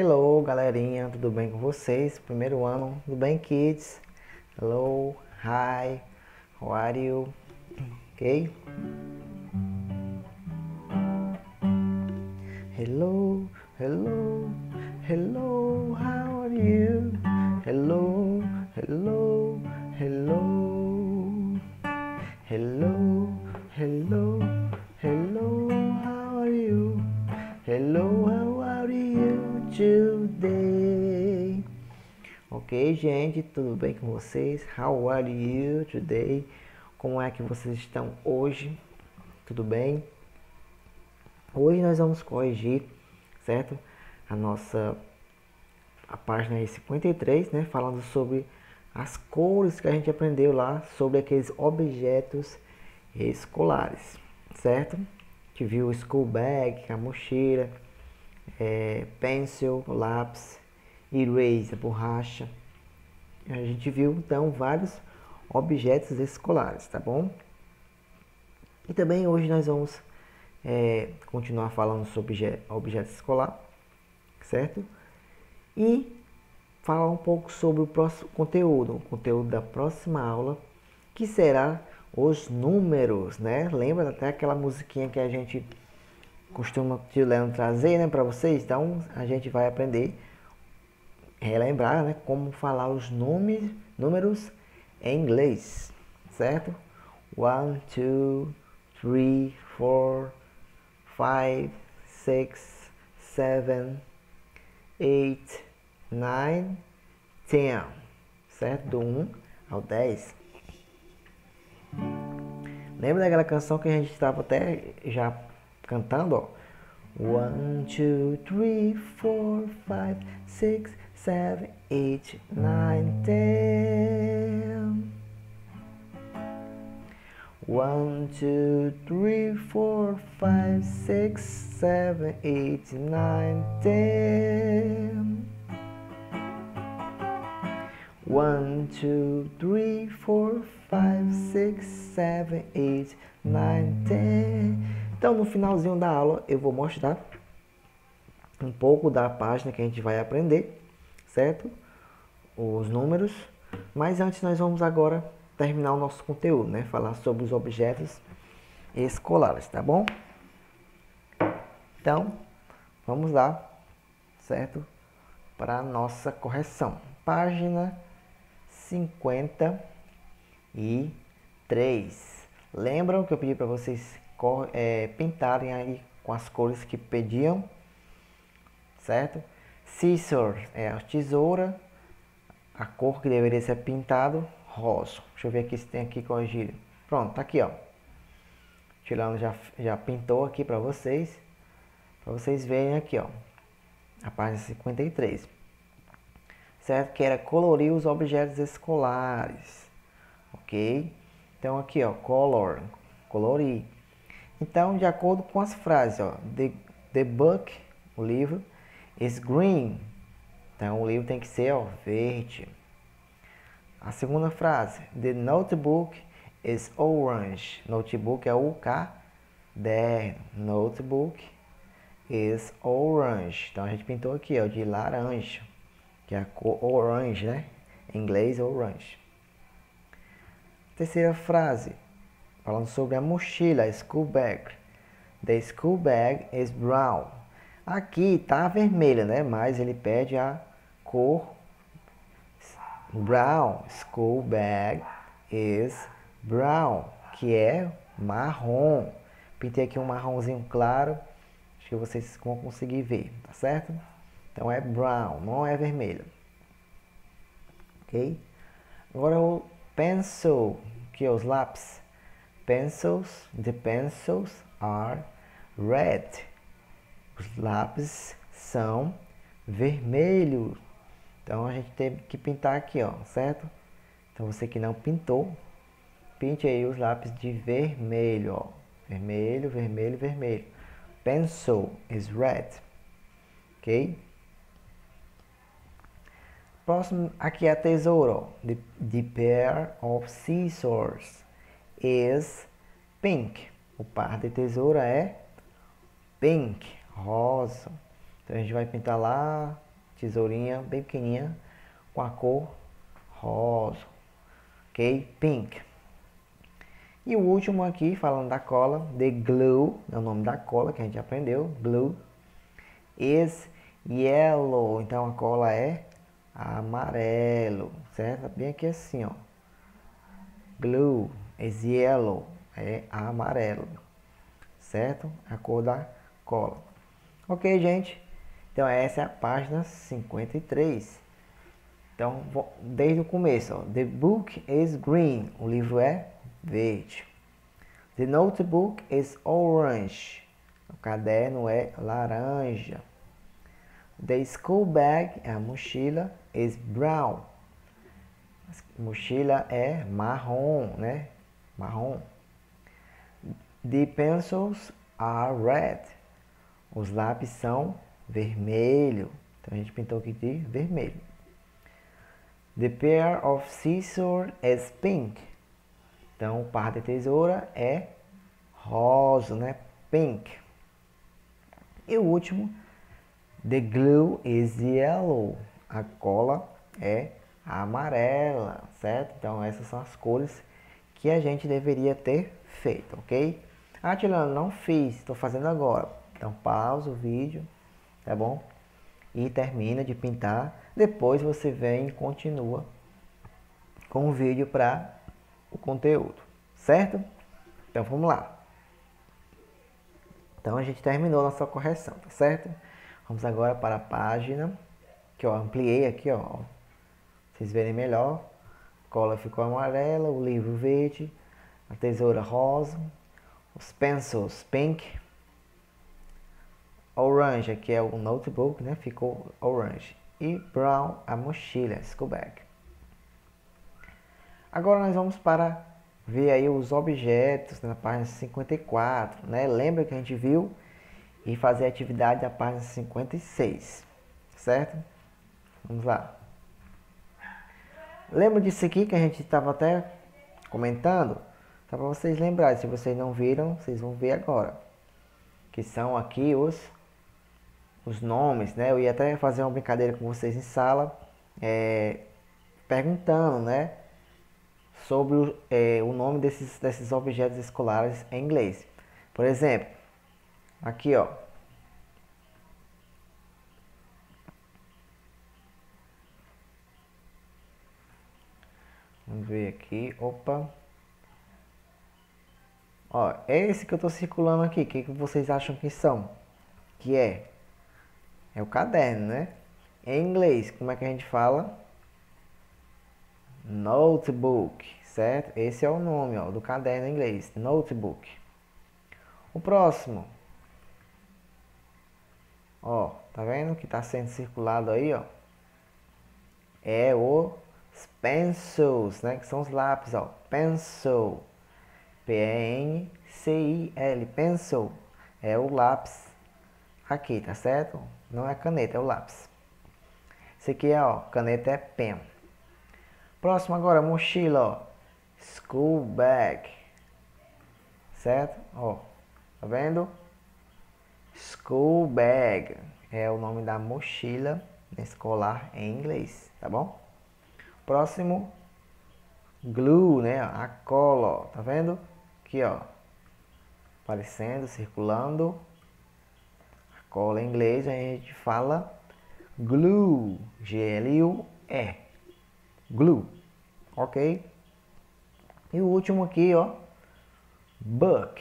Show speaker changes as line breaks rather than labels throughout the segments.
Hello, galerinha, tudo bem com vocês? Primeiro ano, tudo bem, kids? Hello, hi, how are you? Ok? Hello, hello, hello, how are you? Hello, hello, hello, hello, hello, hello, how are you? Hello, Ok, gente, tudo bem com vocês? How are you today? Como é que vocês estão hoje? Tudo bem? Hoje nós vamos corrigir, certo? A nossa a página aí 53, né, falando sobre as cores que a gente aprendeu lá sobre aqueles objetos escolares, certo? Gente viu o school bag, a mochila, é, pencil, lápis, erase, borracha. A gente viu então vários objetos escolares, tá bom? E também hoje nós vamos é, continuar falando sobre objetos escolar, certo? E falar um pouco sobre o próximo conteúdo, o conteúdo da próxima aula, que será os números, né? Lembra até aquela musiquinha que a gente costuma te trazer, né, para vocês? Então a gente vai aprender relembrar, né, como falar os nomes, números em inglês, certo? One, two, three, four, five, six, seven, eight, nine, ten, certo? Do 1 ao 10. Lembra daquela canção que a gente estava até já cantando, ó? One, two, three, four, five, six, seven, eight, nine, ten. One, two, three, four, five, six, seven, eight, nine, ten. One, two, three, four, five, six, seven, eight, nine, ten. Então, no finalzinho da aula, eu vou mostrar um pouco da página que a gente vai aprender, certo? Os números. Mas antes, nós vamos agora terminar o nosso conteúdo, né? Falar sobre os objetos escolares, tá bom? Então, vamos lá, certo? Para a nossa correção. Página 53. Lembram que eu pedi para vocês é, pintarem aí com as cores que pediam, certo? Scissor é a tesoura, a cor que deveria ser pintado, rosa. Deixa eu ver aqui se tem aqui corrigido. Pronto, tá aqui, ó. Tirando já, já pintou aqui para vocês, para vocês verem aqui, ó. A página 53. Certo? Que era colorir os objetos escolares. Ok? Então aqui, ó, color, colorir. Então, de acordo com as frases, ó, the, the book, o livro, is green. Então, o livro tem que ser ó, verde. A segunda frase, the notebook is orange. Notebook é o caderno. Notebook is orange. Então, a gente pintou aqui, ó, de laranja, que é a cor orange, né? Em inglês, orange. Terceira frase, falando sobre a mochila, school bag. The school bag is brown. Aqui tá vermelha, né? Mas ele pede a cor brown. School bag is brown, que é marrom. Pintei aqui um marronzinho claro. Acho que vocês vão conseguir ver, tá certo? Então é brown, não é vermelho. Ok? Agora o pencil, que é os lápis. Pencils, the pencils are red. Os lápis são vermelhos. Então a gente teve que pintar aqui, ó, certo? Então você que não pintou, pinte aí os lápis de vermelho, ó. Vermelho, vermelho, vermelho. Pencil is red. Ok? Próximo, aqui é a tesoura. The, the pair of scissors is pink. O par de tesoura é pink, rosa. Então a gente vai pintar lá tesourinha bem pequenininha com a cor rosa, ok? Pink. E o último aqui, falando da cola, the glue, é o nome da cola que a gente aprendeu, glue, is yellow. Então a cola é amarelo, certo? Bem aqui assim, ó. Glue is yellow, é amarelo, certo? A cor da cola. Ok, gente? Então essa é a página 53. Então, desde o começo, ó. The book is green. O livro é verde. The notebook is orange. O caderno é laranja. The school bag, a mochila, is brown. A mochila é marrom, né? Marrom. The pencils are red. Os lápis são vermelho. Então a gente pintou aqui de vermelho. The pair of scissors is pink. Então, o par de tesoura é rosa, né? Pink. E o último, the glue is yellow. A cola é amarela, certo? Então, essas são as cores que a gente deveria ter feito, ok? Ah, Tilano, não fiz, estou fazendo agora. Então, pausa o vídeo, tá bom? E termina de pintar. Depois você vem e continua com o vídeo para o conteúdo, certo? Então vamos lá. Então a gente terminou nossa correção, tá certo? Vamos agora para a página que eu ampliei aqui, ó. Vocês verem melhor. A cola ficou amarela, o livro verde, a tesoura rosa, os pencils pink, orange aqui é o notebook, né? Ficou orange e brown a mochila, school bag. Agora nós vamos para ver aí os objetos na página 54, né? Lembra que a gente viu e fazer a atividade da página 56, certo? Vamos lá. Lembra disso aqui que a gente estava até comentando? Só para vocês lembrarem, se vocês não viram, vocês vão ver agora. Que são aqui os, os nomes, né? Eu ia até fazer uma brincadeira com vocês em sala, é, perguntando, né? sobre o, é, o nome desses, desses objetos escolares em inglês. Por exemplo, aqui ó. Vamos ver aqui, opa. Ó, é esse que eu estou circulando aqui, o que, que vocês acham que são? Que é? É o caderno, né? Em inglês, como é que a gente fala? Notebook certo? Esse é o nome ó, do caderno em inglês, notebook. O próximo, ó, tá vendo que está sendo circulado aí, ó? É o pencils, né? Que são os lápis, ó. Pencil, P-E-N-C-I-L, pencil é o lápis aqui, tá certo? Não é caneta, é o lápis. Esse aqui é, ó, caneta é pen. Próximo agora, mochila, ó school bag. Certo? Ó, tá vendo? School bag é o nome da mochila escolar em inglês, tá bom? Próximo, glue, né? A cola, ó, tá vendo? Aqui, ó, aparecendo, circulando. A cola em inglês a gente fala glue, G-L-U-E, glue, ok? E o último aqui, ó, book,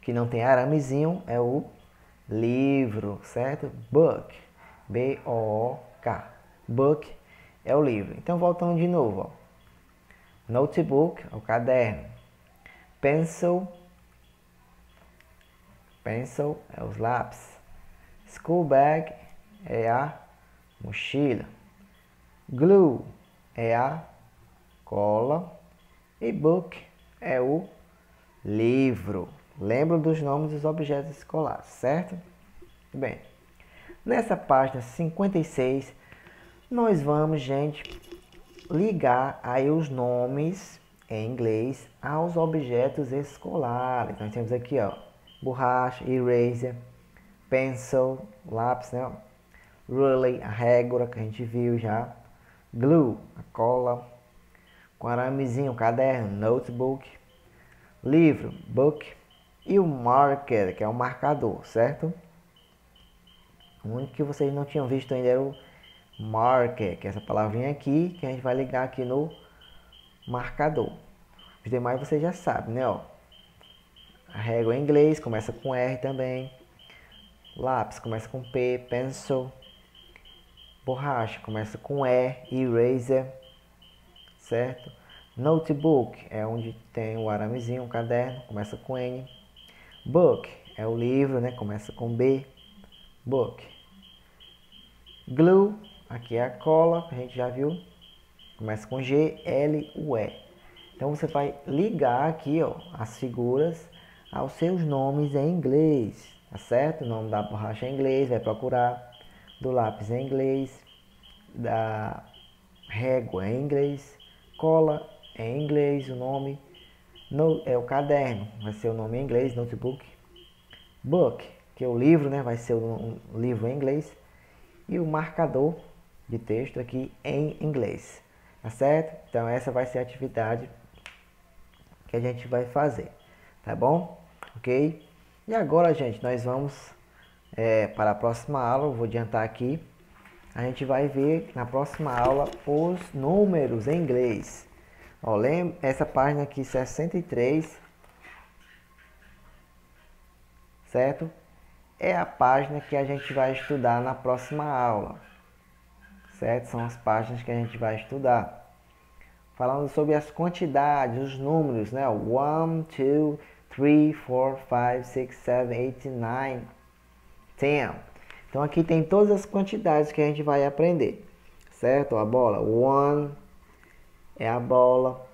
que não tem aramezinho, é o livro, certo? Book, B-O-O-K, book é o livro. Então, voltando de novo, ó. Notebook, o caderno. Pencil, pencil é os lápis. School bag é a mochila. Glue é a cola e-book é o livro. Lembra dos nomes dos objetos escolares, certo? Bem, nessa página 56, nós vamos, gente, ligar aí os nomes em inglês aos objetos escolares. Nós temos aqui, ó, borracha, eraser, pencil, lápis, né? ruler, a régua que a gente viu já, glue, a cola, com aramezinho, caderno, notebook, livro, book e o marker, que é o marcador, certo? O único que vocês não tinham visto ainda era o marker, que é essa palavrinha aqui, que a gente vai ligar aqui no marcador. Os demais vocês já sabem, né? Ó. A régua em inglês começa com R também. Lápis começa com P, pencil. Borracha começa com E, eraser, certo? Notebook é onde tem o aramezinho, um caderno, começa com N. Book é o livro, né? Começa com B. Book. Glue, aqui é a cola, a gente já viu. Começa com G, L, U, E. Então você vai ligar aqui, ó, as figuras aos seus nomes em inglês, tá certo? O nome da borracha em inglês, vai procurar do lápis em inglês, da régua em inglês, cola em inglês, o nome no, é o caderno, vai ser o nome em inglês, notebook, book, que é o livro, né, vai ser um livro em inglês, e o marcador de texto aqui em inglês, tá certo? Então essa vai ser a atividade que a gente vai fazer, tá bom? Ok? E agora, gente, nós vamos é, para a próxima aula, eu vou adiantar aqui. A gente vai ver na próxima aula os números em inglês. Ó, lembra essa página aqui, 63, certo? É a página que a gente vai estudar na próxima aula, certo? São as páginas que a gente vai estudar falando sobre as quantidades, os números, né? 1, 2, 3, 4, 5, 6, 7, 8, 9, 10. Então aqui tem todas as quantidades que a gente vai aprender, certo? A bola, 1 é a bola,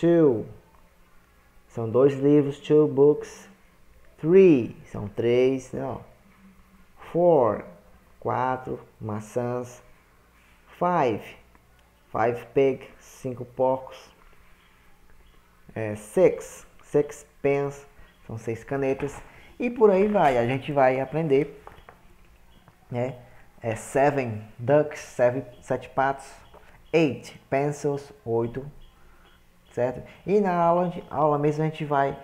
2 são dois livros, two books, 3 são três, né? 4, quatro maçãs, 5 Five pig, cinco porcos. É, six, six pens, são seis canetas. E por aí vai, a gente vai aprender. Né? É, seven ducks, seven, sete patos. Eight pencils, oito. Certo? E na aula, aula mesmo a gente vai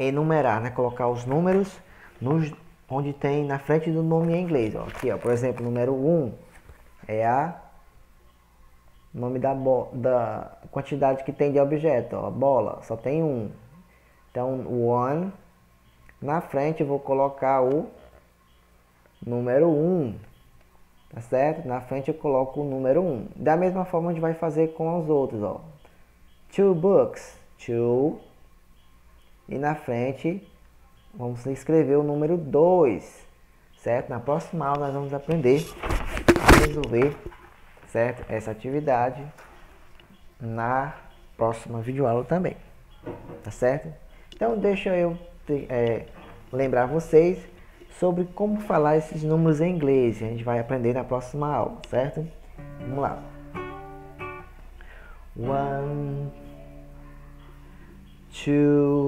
enumerar, né? colocar os números nos, onde tem na frente do nome em inglês. Ó. Aqui, ó, por exemplo, número 1 um é a nome da, da quantidade que tem de objeto, ó, bola, só tem um. Então, one, na frente eu vou colocar o número 1, um, tá certo? Na frente eu coloco o número 1. Um. Da mesma forma a gente vai fazer com os outros, ó. Two books, two. E na frente vamos escrever o número 2, certo? Na próxima aula nós vamos aprender a resolver certo? Essa atividade na próxima videoaula também, tá certo? Então deixa eu é, lembrar vocês sobre como falar esses números em inglês. A gente vai aprender na próxima aula, certo? Vamos lá. One, two,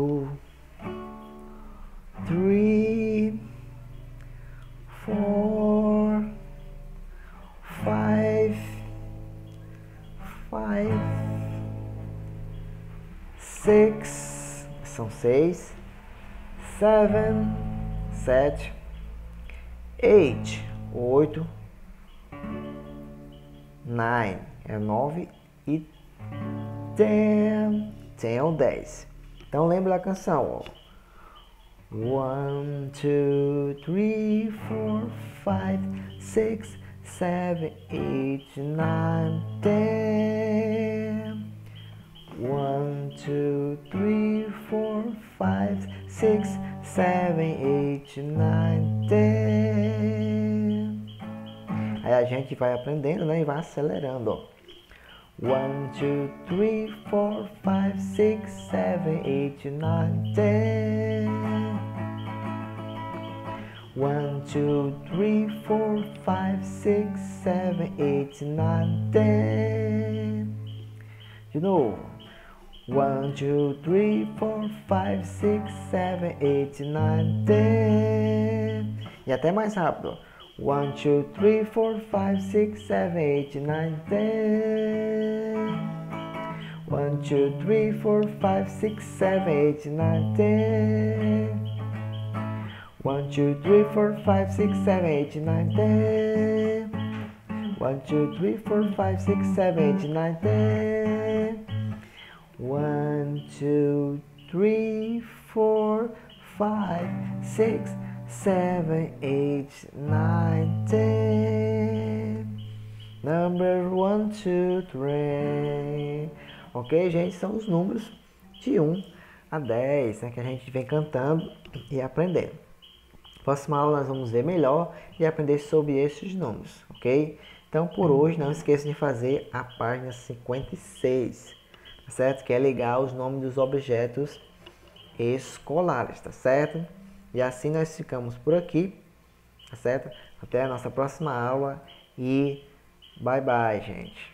6, 7, 7, 8, 8, 9, é 9 e 10, 10 é 10. Então lembra a canção, ó. 1, 2, 3, 4, 5, 6, 7, 8, 9, 10. One, two, three, four, five, six, seven, eight, nine, ten. Aí a gente vai aprendendo, né? E vai acelerando. One, two, three, four, five, six, seven, eight, nine, ten. One, two, three, four, five, six, seven, eight, nine, ten. De novo. One, two, three, four, five, six, seven, eight, nine, ten. E até mais rápido. One, two, three, four, five, six, seven, eight, nine, ten. One, two, three, four, five, six, seven, eight, nine, ten. One, two, three, four, five, six, seven, eight, nine, ten. One, two, three, four, five, six, seven, eight, nine, ten. One, two, three, four, five, six, seven, eight, nine, ten. Number one, two, three. Ok, gente? São os números de 1 a 10, né? Que a gente vem cantando e aprendendo. Próxima aula nós vamos ver melhor e aprender sobre esses números, ok? Então, por hoje, não esqueça de fazer a página 56, tá certo? Que é ligar os nomes dos objetos escolares, tá certo? E assim nós ficamos por aqui, tá certo? Até a nossa próxima aula e bye bye, gente.